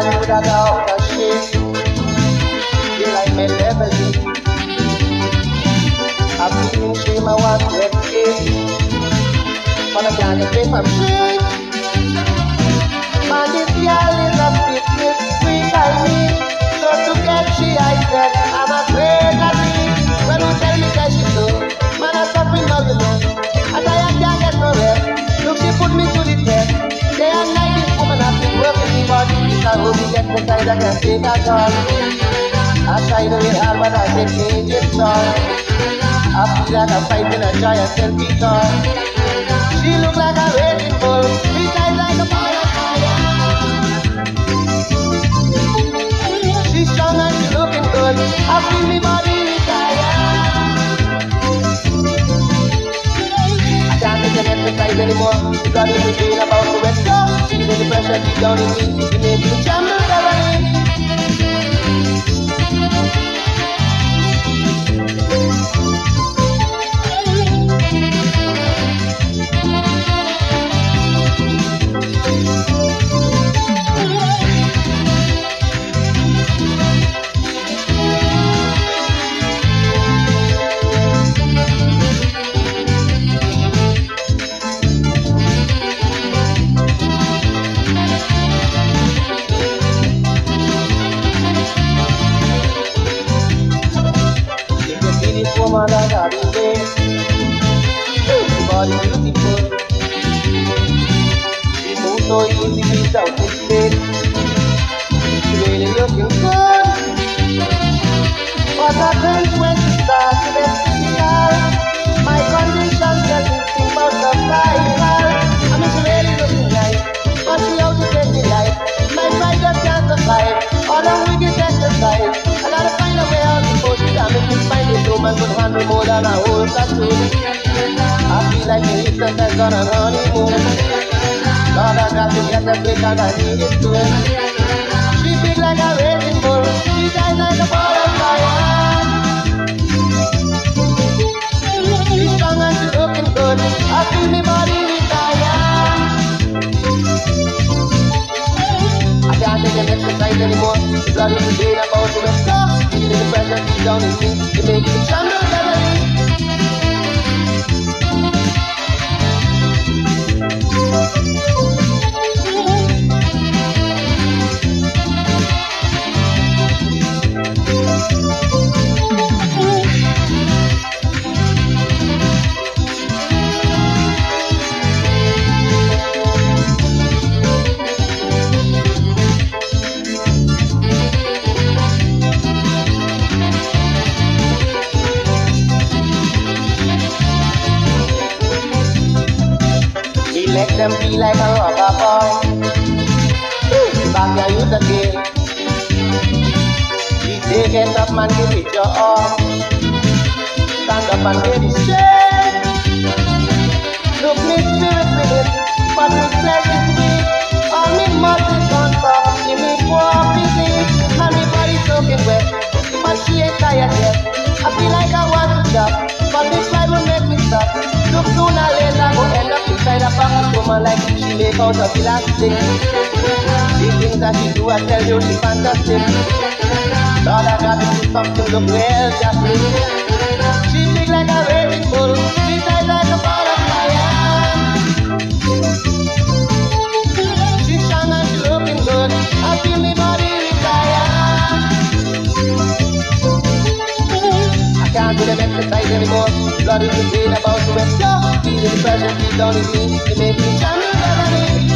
knew that out of shape. Till I met Beverly. I feel in shame I want to escape. But I can't escape from shame. I can take at all. I try to be hard, but I say change it all. I feel like I'm fighting a giant selfie toy. She look like a raging bull, eyes like a ball of fire. She's strong and she looking good. I feel me body can't exercise anymore. Blood is the pain about to wet go. Feeling the pressure deep down in me. It makes me tremble mistake. She really looking good. What happens when she starts to get physical? My condition doesn't think about survival. I mean, she really looking nice, but she out to take me life. My pride just can't survive. All the wicked exercise. I gotta find a way out before she damage me. Find this woman could handle more than a whole tattoo. I feel like an instant has gone on honeymoon. Lord, I got to get the break and I need it too. She big like a raging bull. She dies like a ball of fire. She's strong and she's looking good. I feel me body retire. I can't take an exercise anymore. The blood is the about to rest up. Feeling the pressure deep down in me. It makes me tremble suddenly. Make them feel like a rubber ball. Back your youth again. He take it up man, give it your all. Stand up and get it straight. Look me spirit with it, but is weak. All me muscles on woman like she make out of elastic. The things that she do, I tell you, she fantastic. Lord, I got to do something look real, just. She big like a raging bull, exercise anymore. Blood is the pain about to explode. Feeling the pressure deep down in me. It makes me tremble suddenly.